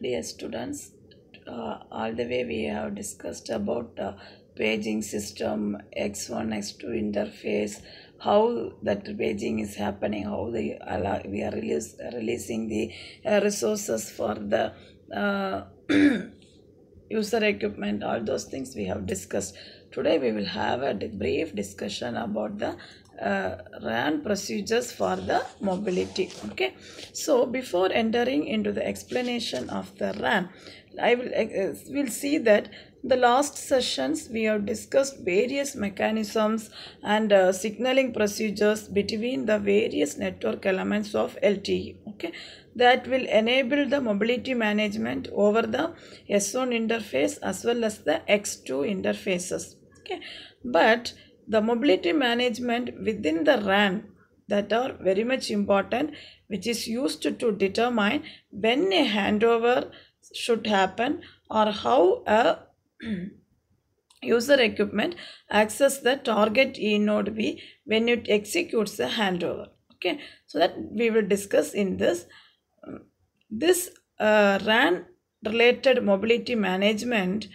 dear students uh, all the way we have discussed about uh, paging system S1 x2 interface how that paging is happening how the allow, we are release, releasing the uh, resources for the uh, user equipment all those things we have discussed. Today we will have a brief discussion about the uh, RAN procedures for the mobility. Okay, so before entering into the explanation of the RAN, I will uh, will see that the last sessions we have discussed various mechanisms and uh, signaling procedures between the various network elements of LTE. Okay, that will enable the mobility management over the S1 interface as well as the X2 interfaces. Okay, but the mobility management within the RAN that are very much important, which is used to determine when a handover should happen or how a user equipment access the target E node B when it executes the handover. Okay, so that we will discuss in this. This uh, RAN related mobility management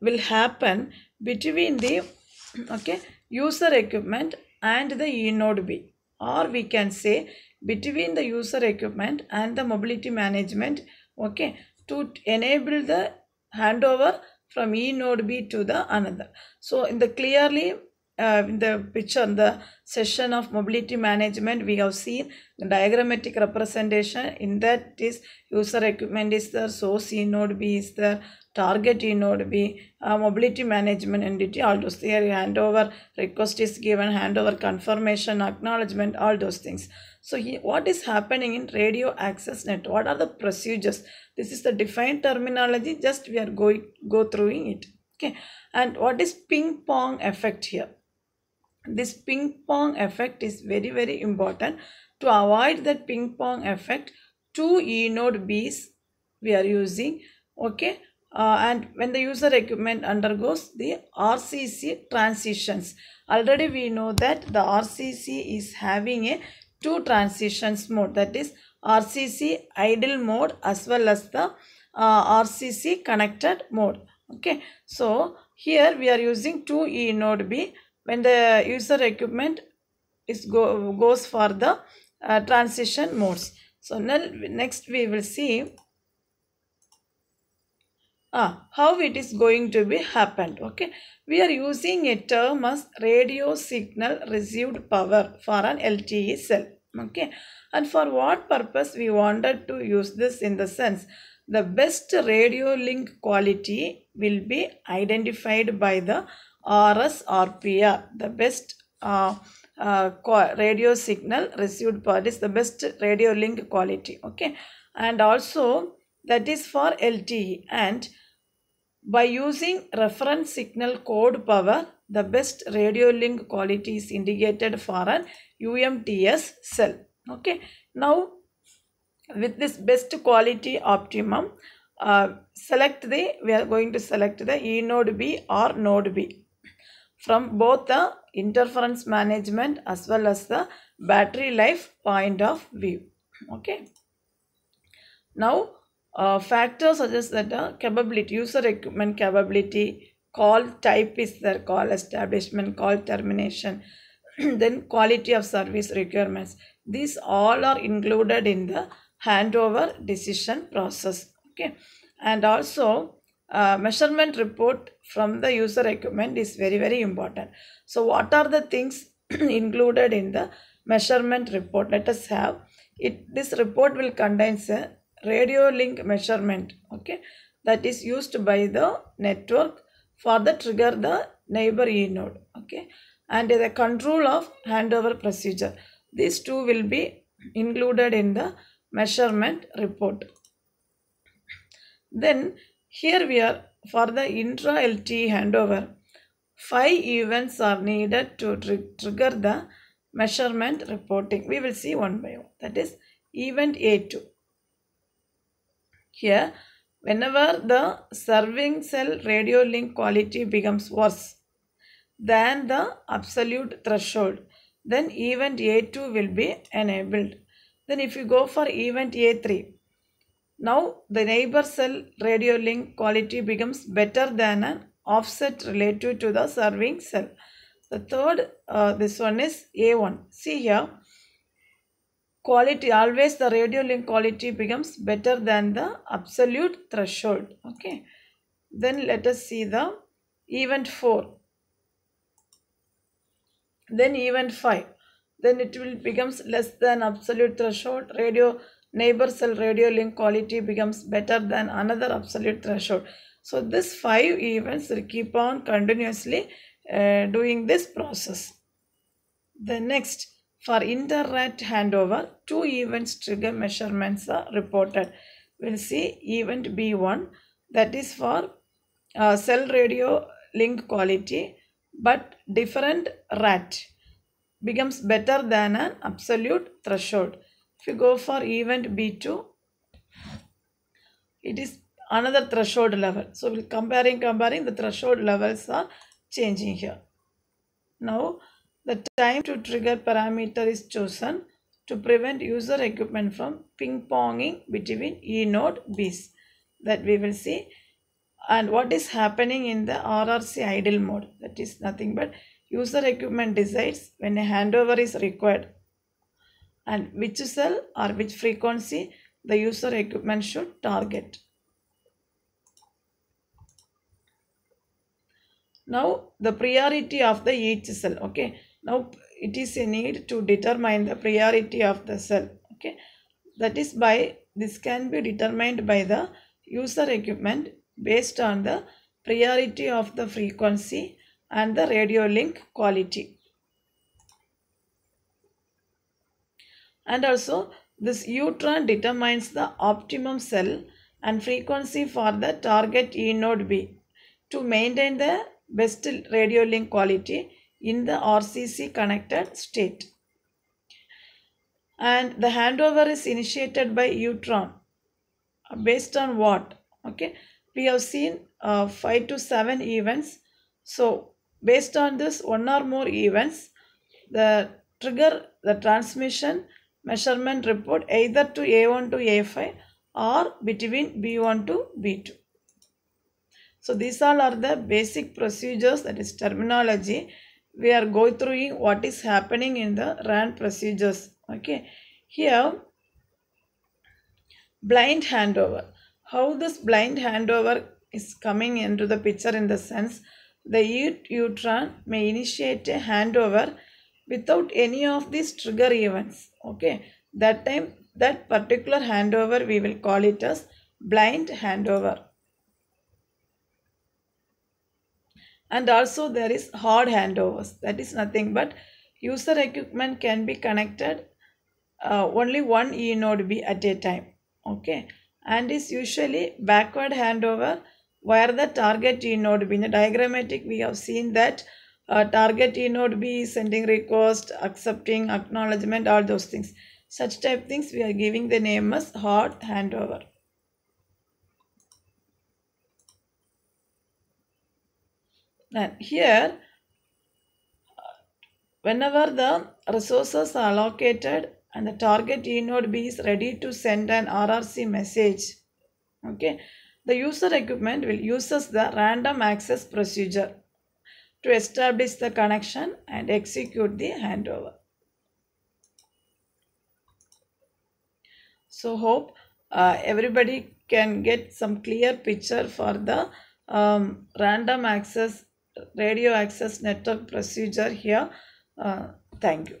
will happen between the okay user equipment and the E node B or we can say between the user equipment and the mobility management okay to enable the handover from E node B to the another. So in the clearly uh, in the picture, on the session of mobility management, we have seen the diagrammatic representation. In that is user equipment is there, source E node B is there, target E node B, uh, mobility management entity, all those there, handover request is given, handover confirmation, acknowledgement, all those things. So he, what is happening in radio access net? What are the procedures? This is the defined terminology, just we are going go through it. Okay, and what is ping pong effect here? This ping pong effect is very very important. To avoid that ping pong effect two e node b's we are using okay? Uh, and when the user equipment undergoes the RRC transitions. Already we know that the RRC is having a two transitions mode. That is RRC idle mode as well as the uh, RRC connected mode okay? So here we are using two e node b when the user equipment is go, goes for the uh, transition modes. So now, next we will see ah, how it is going to be happened. Okay, we are using a term as radio signal received power for an LTE cell. Okay, and for what purpose we wanted to use this in the sense the best radio link quality will be identified by the RS RPR, the best uh, uh, radio signal received part is the best radio link quality. Okay, and also that is for LTE. And by using reference signal code power, the best radio link quality is indicated for an UMTS cell. Okay, now with this best quality optimum, uh, select the we are going to select the E node B or node B from both the interference management as well as the battery life point of view. Okay. Now uh, factors such as that uh, capability user equipment capability call type is there call establishment call termination then quality of service requirements. These all are included in the handover decision process. Okay. And also uh, measurement report from the user equipment is very very important. So what are the things included in the measurement report? Let us have it. This report will contains a radio link measurement okay that is used by the network for the trigger the neighbor e node okay and the control of handover procedure. These two will be included in the measurement report. Then here we are for the intra LTE handover, five events are needed to tr- trigger the measurement reporting. We will see one by one. That is event A2. Here, whenever the serving cell radio link quality becomes worse than the absolute threshold, then event A2 will be enabled. Then if you go for event A3, Now the neighbor cell radio link quality becomes better than an offset relative to the serving cell. The third, uh, this one is A1. See here, quality always the radio link quality becomes better than the absolute threshold. Okay. Then let us see the event 4. Then event 5. Then it will becomes less than absolute threshold. Radio neighbor cell radio link quality becomes better than another absolute threshold. So this five events will keep on continuously uh, doing this process. The next for inter-RAT handover, two events trigger measurements are reported. We'll see event B1 that is for uh, cell radio link quality but different rat becomes better than an absolute threshold. If you go for event B2, it is another threshold level. So we'll comparing, comparing the threshold levels are changing here. Now the time to trigger parameter is chosen to prevent user equipment from ping-ponging between E node Bs that we will see and what is happening in the RRC idle mode that is nothing but user equipment decides when a handover is required and which cell or which frequency the user equipment should target. Now the priority of the each cell. Okay. Now it is a need to determine the priority of the cell. Okay. That is by this can be determined by the user equipment based on the priority of the frequency and the radio link quality. And also this UTRAN determines the optimum cell and frequency for the target E node B to maintain the best radio link quality in the RRC connected state. And the handover is initiated by UTRAN based on what? Okay, we have seen uh, 5 to 7 events. So based on this one or more events, the trigger the transmission measurement report either to A1 to A5 or between B1 to B2. So these all are the basic procedures that is terminology. We are going through what is happening in the RAN procedures. Okay. Here blind handover. How this blind handover is coming into the picture in the sense the UTRAN may initiate a handover without any of these trigger events. Okay. That time that particular handover we will call it as blind handover. and also there is hard handovers that is nothing but user equipment can be connected uh, only one e node b at a time okay and is usually backward handover where the target e node b in the diagrammatic we have seen that uh, target e node b is sending request accepting acknowledgement all those things. Such type things we are giving the name as hard handover. And here, whenever the resources are allocated and the target eNode B is ready to send an RRC message, okay, the user equipment will uses the random access procedure to establish the connection and execute the handover. So hope uh, everybody can get some clear picture for the um, random access radio access network procedure here. Uh, thank you.